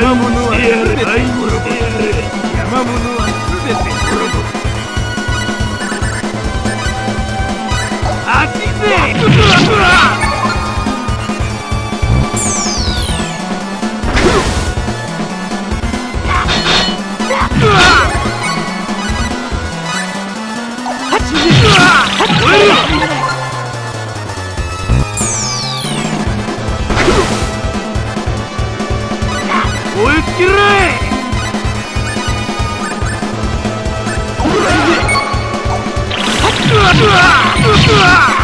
山物はやる愛物はやれ山物は全て滅ぼあっちぜっうわ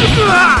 うわ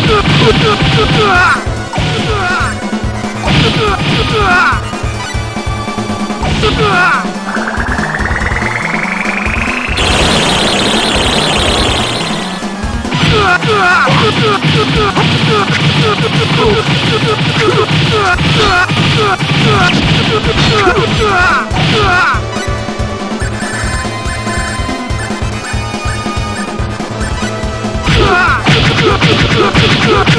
Ah! Ah!